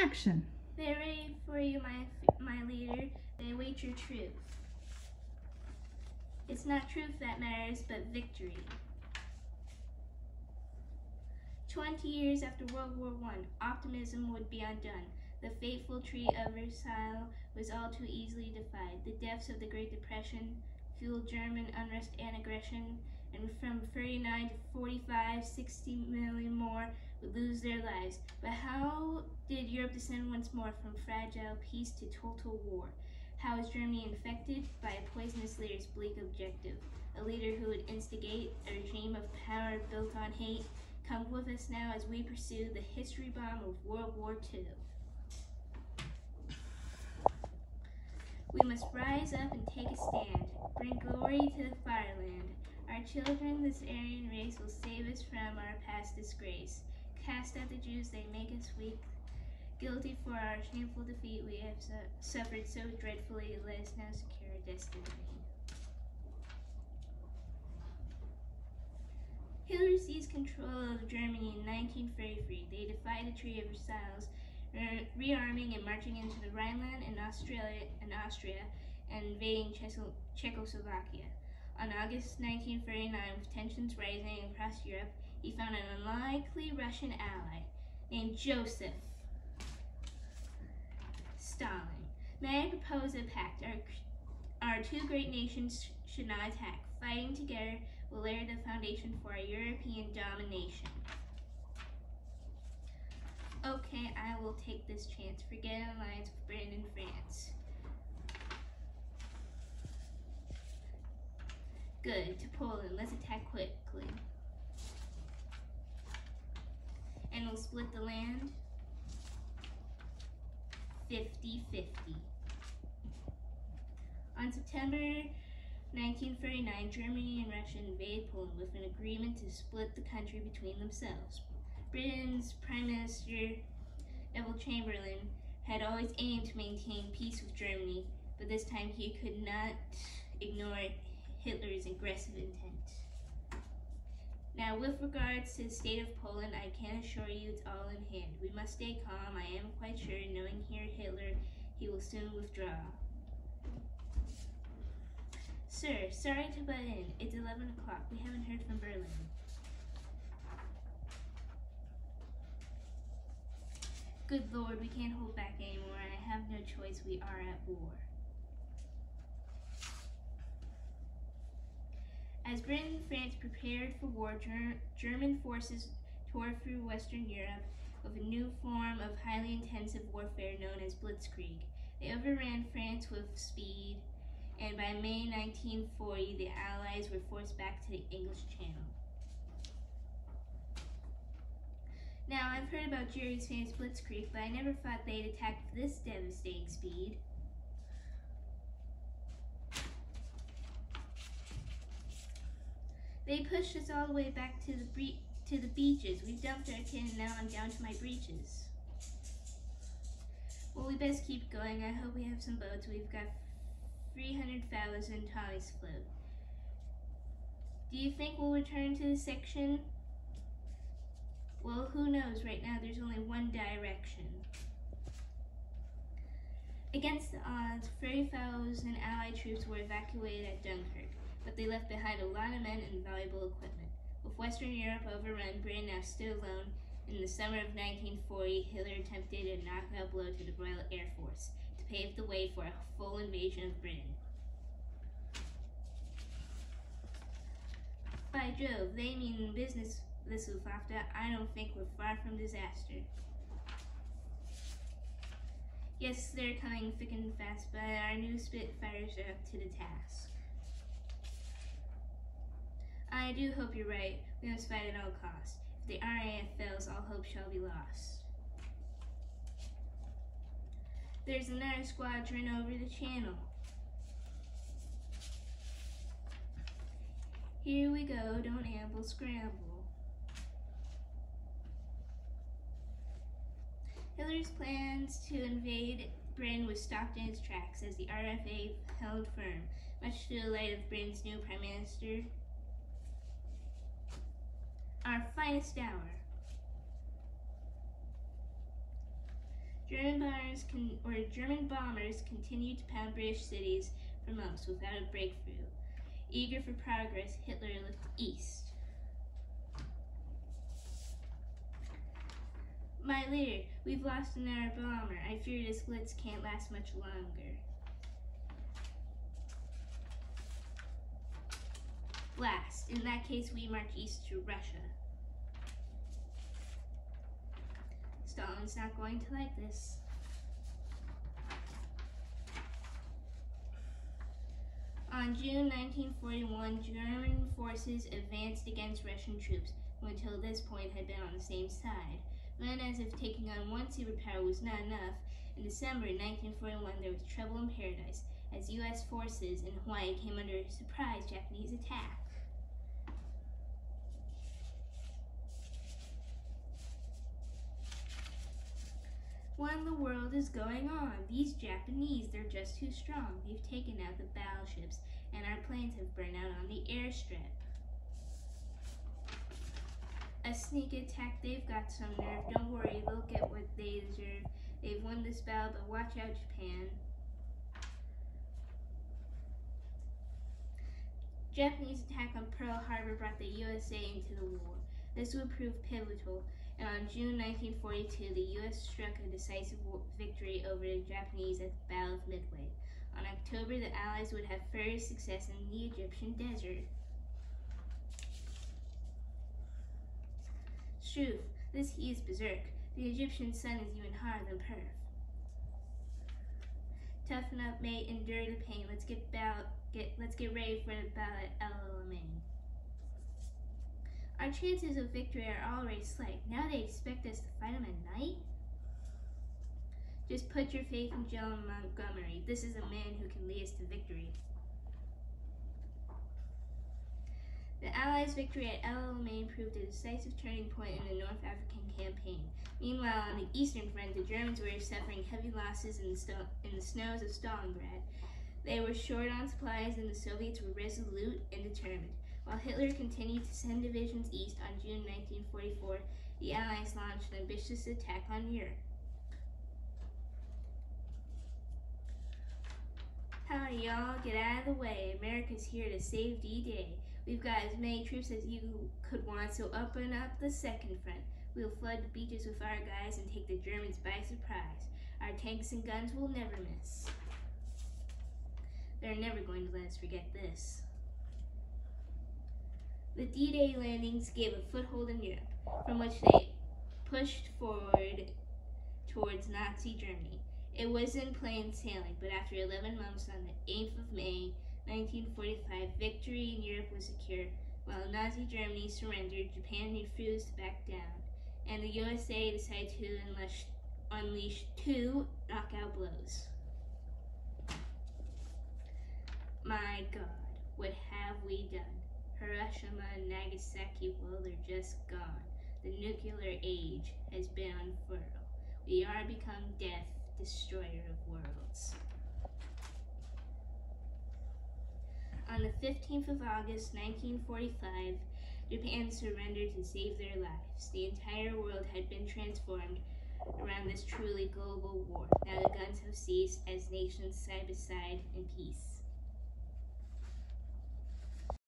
Action. They're ready for you, my my leader. They await your truth. It's not truth that matters, but victory. Twenty years after World War I, optimism would be undone. The fateful Treaty of Versailles was all too easily defied. The depths of the Great Depression fueled German unrest and aggression, and from 39 to 45, 60 million more would lose their lives. But how did Europe descend once more from fragile peace to total war? How is Germany infected by a poisonous leader's bleak objective? A leader who would instigate a regime of power built on hate? Come with us now as we pursue the history bomb of World War II. We must rise up and take a stand, bring glory to the fatherland. Our children, this Aryan race, will save us from our past disgrace. Cast out the Jews, they make us weak. Guilty for our shameful defeat, we have su suffered so dreadfully. Let us now secure our destiny. Hitler seized control of Germany in 1933. They defied the Treaty of Versailles, re rearming and marching into the Rhineland and Australia and Austria, and invading Czechoslovakia. On August 1939, with tensions rising across Europe, he found an unlikely Russian ally named Joseph Stalin. May I propose a pact? Our, our two great nations should not attack. Fighting together will lay the foundation for our European domination. Okay, I will take this chance. Forget an alliance with Britain and France. Good, to Poland. Let's attack quickly. We'll split the land 50-50. On September 1939, Germany and Russia invaded Poland with an agreement to split the country between themselves. Britain's Prime Minister Neville Chamberlain had always aimed to maintain peace with Germany, but this time he could not ignore Hitler's aggressive intent. Now, with regards to the state of Poland, I can assure you it's all in hand. We must stay calm. I am quite sure, knowing Herr Hitler, he will soon withdraw. Sir, sorry to butt in. It's 11 o'clock. We haven't heard from Berlin. Good lord, we can't hold back anymore. I have no choice. We are at war. As Britain and France prepared for war, Ger German forces tore through Western Europe with a new form of highly intensive warfare known as blitzkrieg. They overran France with speed, and by May 1940, the Allies were forced back to the English Channel. Now, I've heard about Jerry's famous blitzkrieg, but I never thought they'd attack this devastating speed. They pushed us all the way back to the to the beaches. We've dumped our tin and now I'm down to my breeches. Well, we best keep going. I hope we have some boats. We've got 300,000 Tommy's float. Do you think we'll return to the section? Well, who knows? Right now, there's only one direction. Against the odds, 30,000 Allied troops were evacuated at Dunkirk, but they left behind a lot of men and valuable equipment. With Western Europe overrun, Britain now stood alone, in the summer of 1940, Hitler attempted a knockout blow to the Royal Air Force to pave the way for a full invasion of Britain. By Jove, they mean business this Luftwaffe. I don't think we're far from disaster. Yes, they're coming thick and fast, but our new Spitfires are up to the task. I do hope you're right. We must fight at all costs. If the RAF fails, all hope shall be lost. There's another squadron over the channel. Here we go, don't amble, scramble. Hitler's plans to invade Britain was stopped in its tracks as the RFA held firm, much to the delight of Britain's new Prime Minister, our finest hour. German bombers con- or German bombers continued to pound British cities for months without a breakthrough. Eager for progress, Hitler looked east. My leader, we've lost another bomber. I fear this blitz can't last much longer. Blast. In that case, we march east to Russia. Stalin's not going to like this. On June 1941, German forces advanced against Russian troops, who until this point had been on the same side. Then, as if taking on one superpower was not enough, in December 1941 there was trouble in paradise as U.S. forces in Hawaii came under a surprise Japanese attack. What in the world is going on? These Japanese, they're just too strong. They've taken out the battleships, and our planes have burned out on the airstrip. A sneak attack, they've got some nerve. Don't worry, they'll get what they deserve. They've won this battle, but watch out, Japan. Japanese attack on Pearl Harbor brought the USA into the war. This would prove pivotal and on June 1942, the U.S. struck a decisive victory over the Japanese at the Battle of Midway. On October, the Allies would have further success in the Egyptian desert. Struth, this he is berserk. The Egyptian sun is even hotter than Perth. Toughen up, mate. Endure the pain. Let's get bout, get let's get ready for the battle at El Alamein. Our chances of victory are already slight. Now they expect us to fight them at night? Just put your faith in General Montgomery. This is a man who can lead us to victory. The Allies' victory at El Alamein proved a decisive turning point in the North African campaign. Meanwhile, on the Eastern Front, the Germans were suffering heavy losses in the, in the snows of Stalingrad. They were short on supplies, and the Soviets were resolute and determined. While Hitler continued to send divisions east on June 1944, the Allies launched an ambitious attack on Europe. Howdy, y'all. Get out of the way. America's here to save D-Day. We've got as many troops as you could want, so open up the second front. We'll flood the beaches with our guys and take the Germans by surprise. Our tanks and guns will never miss. They're never going to let us forget this. The D-Day landings gave a foothold in Europe, from which they pushed forward towards Nazi Germany. It wasn't plain sailing, but after 11 months on the 8th of May 1945, victory in Europe was secured. While Nazi Germany surrendered, Japan refused to back down, and the USA decided to unleash, unleash two knockout blows. My God, what have we done? Hiroshima and Nagasaki, well, they're just gone. The nuclear age has been unfurled. We are become death, destroyer of worlds. On the 15th of August, 1945, Japan surrendered to save their lives. The entire world had been transformed around this truly global war. Now the guns have ceased as nations side by side in peace.